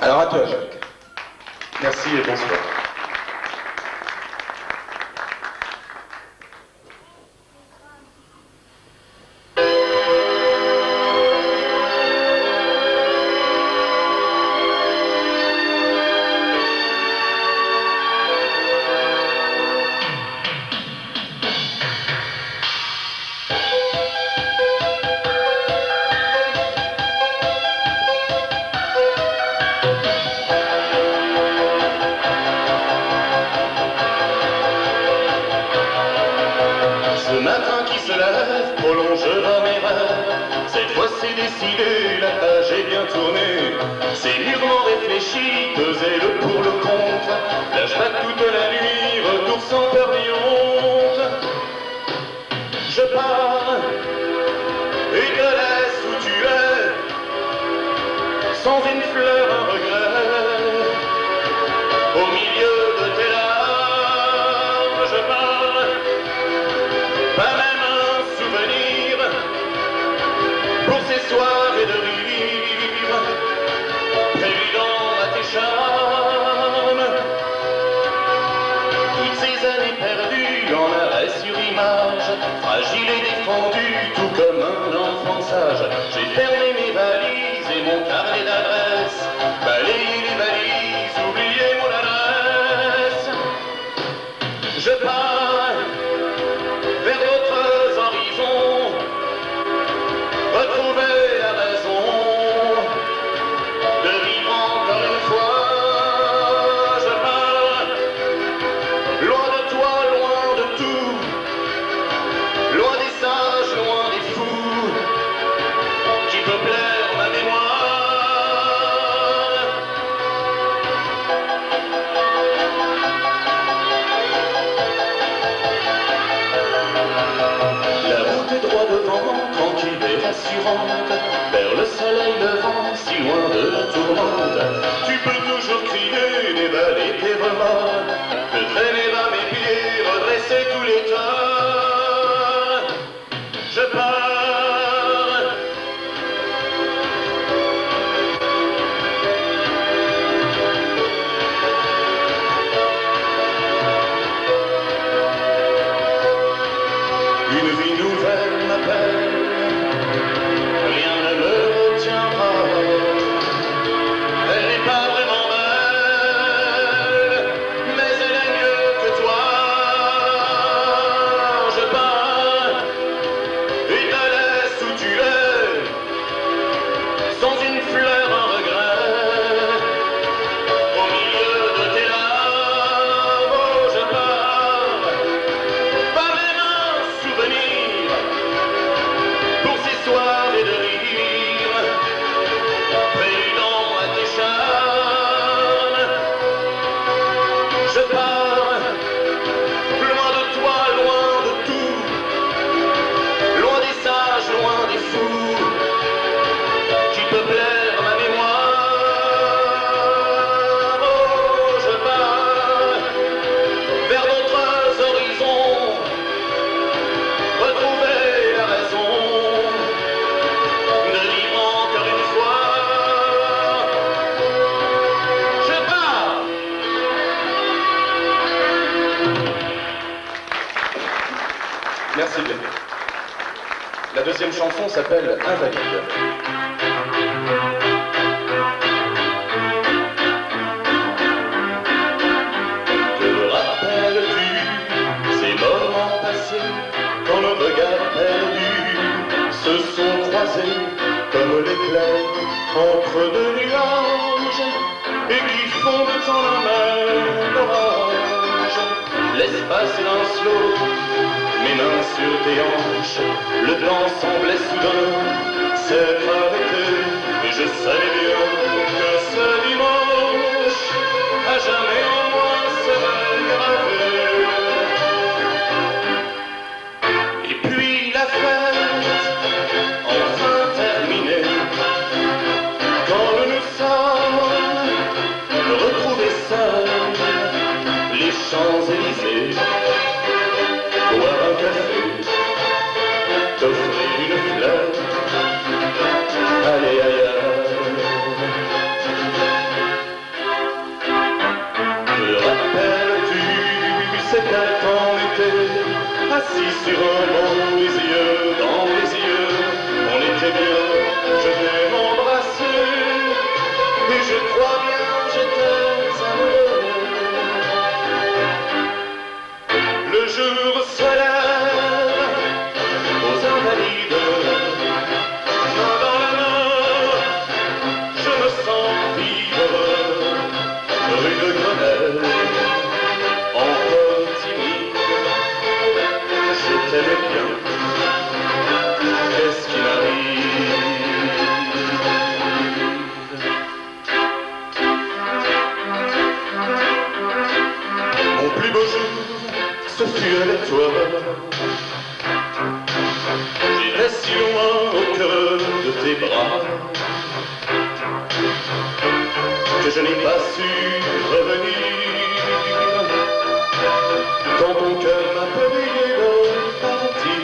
Alors à toi, Jacques. Merci et bonsoir. Lève prolongera mes rêves. Cette fois c'est décidé, la page est bien tournée. C'est mûrement réfléchi, peser le pour le contre. Flashback toute la nuit, retour sans peur ni honte. Je pars et te laisse où tu es, sans une fleur, un regret. Au milieu de tes fragile et défendu, tout comme un enfant sage. J'ai rassurante, le soleil levant, si loin La deuxième chanson s'appelle Invalide. Te rappelles-tu ces moments passés quand nos regards perdus se sont croisés comme l'éclair entre deux nuages et qui fondent en un même orage L'espace lance l'eau, mes mains sur tes hanches, le temps semblait soudain. S'être arrêté et je savais toi. Si loin au cœur de tes bras que je n'ai pas su revenir. Quand ton cœur m'a prié de partir.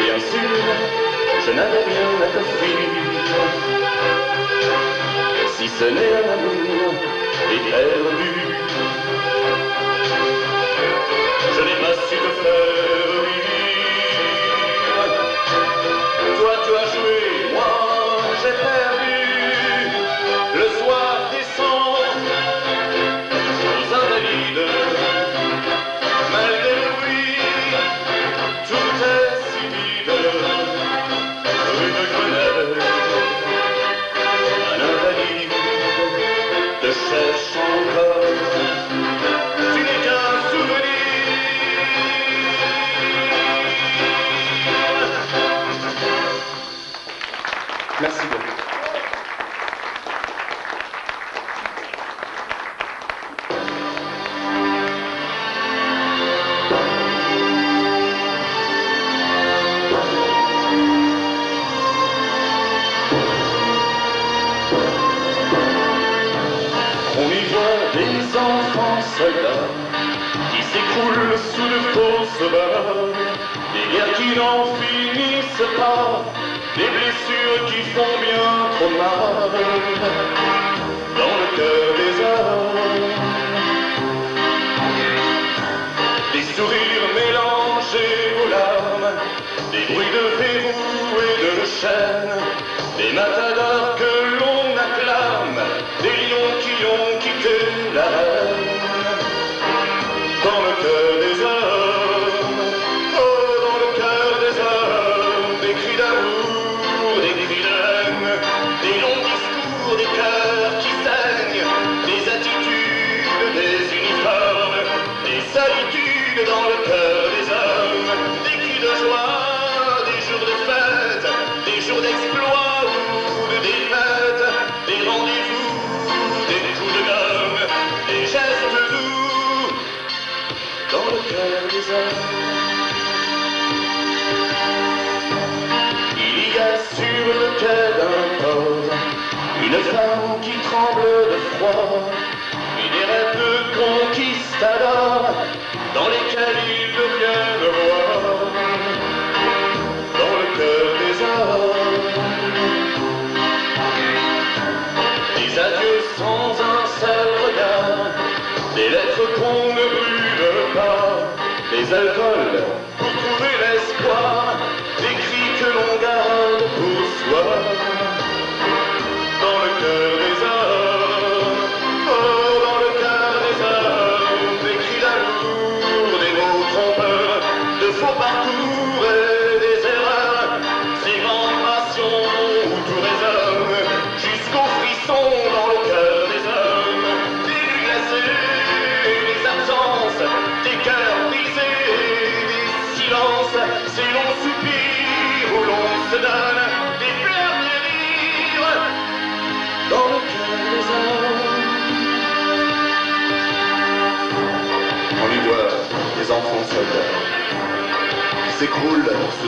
Bien sûr, je n'avais rien à t'offrir. Si ce n'est un amour éperdu. Soldats qui s'écroulent sous de fausses balles, des guerres qui n'en finissent pas, des blessures qui font bien trop mal dans le cœur des hommes. Des sourires mélangés aux larmes, des bruits de verrous et de chaînes, des matadors que l'on acclame, des lions qui ont quitté la une femme qui tremble de froid des rêves de conquistadors dans lesquels ils deviennent voir. Dans le cœur des hommes, des sans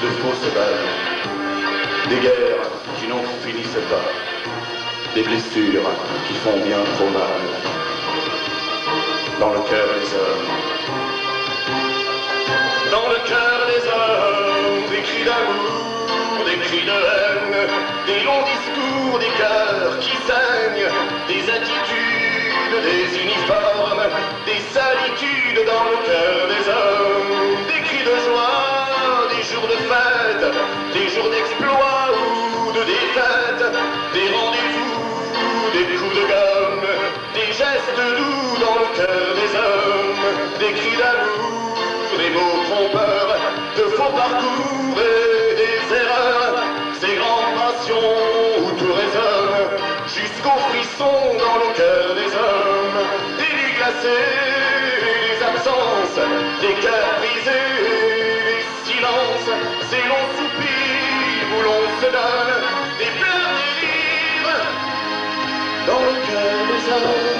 de fausses balles, des guerres qui n'en finissent pas, des blessures qui font bien trop mal dans le cœur des hommes. Dans le cœur des hommes, des cris d'amour, des cris de haine, des longs discours, des cœurs qui saignent, des attitudes, des uniformes, des solitudes dans le cœur des hommes. Reste doux dans le cœur des hommes, des cris d'amour, des mots trompeurs, de faux parcours et des erreurs, ces grandes passions où tout résonne, jusqu'au frisson dans le cœur des hommes, des nuits glacées, cœur des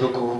beaucoup.